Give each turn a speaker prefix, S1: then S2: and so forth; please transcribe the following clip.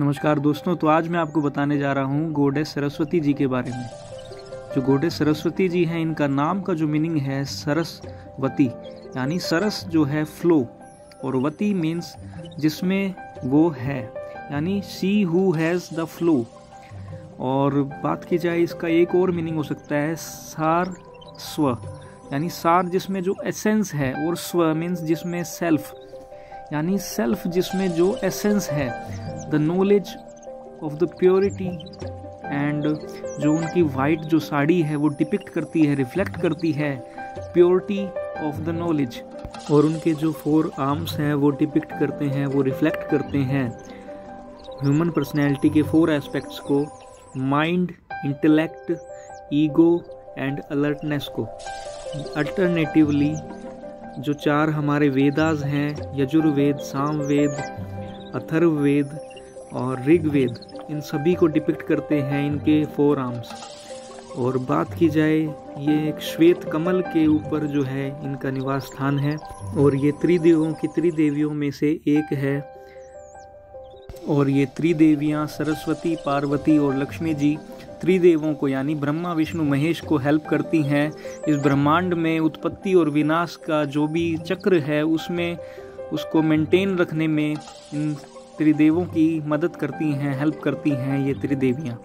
S1: नमस्कार दोस्तों तो आज मैं आपको बताने जा रहा हूँ गोडेस सरस्वती जी के बारे में। जो गोडेस सरस्वती जी हैं, इनका नाम का जो मीनिंग है सरस्वती, यानी सरस जो है फ्लो, और वती मीन्स जिसमें वो है, यानी she who has the flow और बात की जाए, इसका एक और मीनिंग हो सकता है सार स्व, यानी सार जिसमें जो एसेंस है, और स्व मीन्स जिसमें सेल्फ यानी सेल्फ जिसमें जो एसेंस है। The knowledge of the purity and जो उनकी वाइट जो साड़ी है, वो डिपिक्ट करती है रिफ्लेक्ट करती है प्योरिटी ऑफ़ द नॉलेज और उनके जो फोर आर्म्स हैं, वो डिपिक्ट करते हैं, वो रिफ्लेक्ट करते हैं ह्यूमन पर्सनैलिटी के फोर एस्पेक्ट्स को mind intellect ego and alertness को. अल्टरनेटिवली जो चार हमारे वेदाज हैं, यजुर्वेद, सामवेद, अथर्ववेद और ऋग्वेद इन सभी को डिपिक्ट करते हैं इनके फोर आर्म्स और बात की जाए, ये एक श्वेत कमल के ऊपर जो है इनका निवास स्थान है। और ये त्रिदेवों की त्रिदेवियों में से एक है। और ये त्रिदेवियाँ सरस्वती, पार्वती और लक्ष्मी जी त्रिदेवों को, यानी ब्रह्मा, विष्णु, महेश को हेल्प करती हैं। इस ब्रह्मांड में उत्पत्ति और विनाश का जो भी चक्र है, उसमें, उसको मेंटेन रखने में इन त्रिदेवों की मदद करती हैं हेल्प करती हैं ये त्रिदेवियाँ।